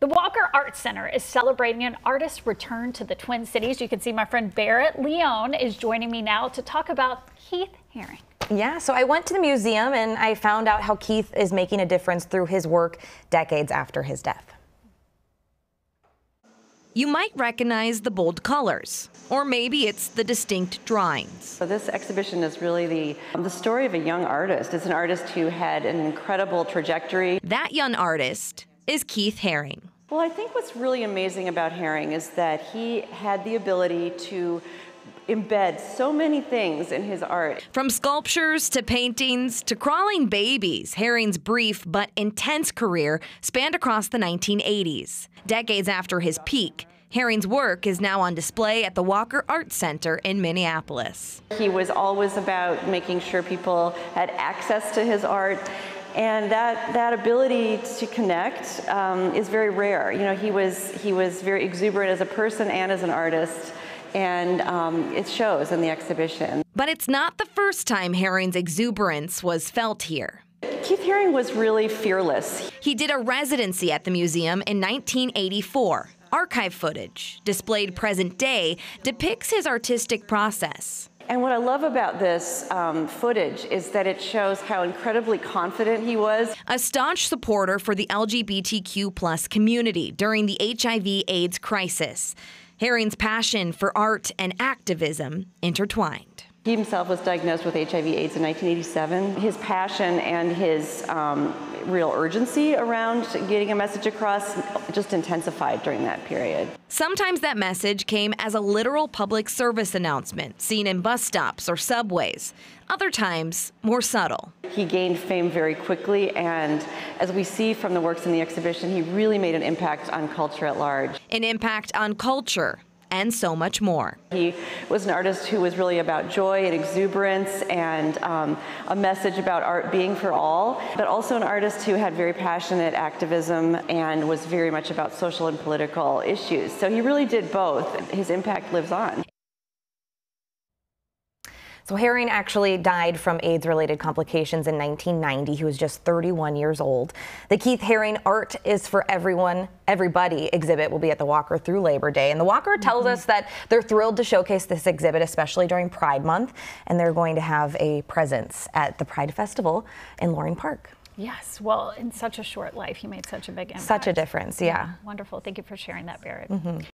The Walker Art Center is celebrating an artist's return to the Twin Cities. You can see my friend Barrett Leone is joining me now to talk about Keith Haring. Yeah, so I went to the museum and I found out how Keith is making a difference through his work decades after his death. You might recognize the bold colors, or maybe it's the distinct drawings. So this exhibition is really the, um, the story of a young artist. It's an artist who had an incredible trajectory. That young artist is Keith Haring. Well, I think what's really amazing about Haring is that he had the ability to embed so many things in his art. From sculptures to paintings to crawling babies, Haring's brief but intense career spanned across the 1980s. Decades after his peak, Haring's work is now on display at the Walker Art Center in Minneapolis. He was always about making sure people had access to his art and that, that ability to connect um, is very rare. You know, he was, he was very exuberant as a person and as an artist, and um, it shows in the exhibition. But it's not the first time Haring's exuberance was felt here. Keith Haring was really fearless. He did a residency at the museum in 1984. Archive footage, displayed present day, depicts his artistic process. And what I love about this um, footage is that it shows how incredibly confident he was. A staunch supporter for the LGBTQ plus community during the HIV/AIDS crisis. Haring's passion for art and activism intertwined. He himself was diagnosed with HIV/AIDS in 1987. His passion and his um, real urgency around getting a message across just intensified during that period. Sometimes that message came as a literal public service announcement seen in bus stops or subways. Other times, more subtle. He gained fame very quickly, and as we see from the works in the exhibition, he really made an impact on culture at large. An impact on culture, and so much more. He was an artist who was really about joy and exuberance and um, a message about art being for all, but also an artist who had very passionate activism and was very much about social and political issues. So he really did both. His impact lives on. So Haring actually died from AIDS-related complications in 1990. He was just 31 years old. The Keith Haring Art is for Everyone, Everybody exhibit will be at the Walker through Labor Day. And the Walker tells mm -hmm. us that they're thrilled to showcase this exhibit, especially during Pride Month. And they're going to have a presence at the Pride Festival in Loring Park. Yes, well, in such a short life, he made such a big impact. Such a difference, yeah. yeah wonderful. Thank you for sharing that, Barrett. Mm -hmm.